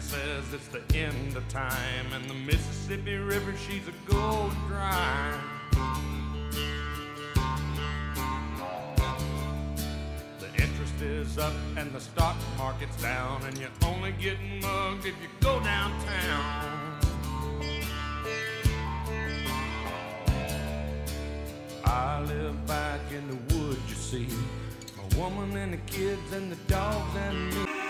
says it's the end of time, and the Mississippi River, she's a gold dry. The interest is up and the stock market's down, and you're only getting mugged if you go downtown. I live back in the woods, you see. My woman and the kids and the dogs and me.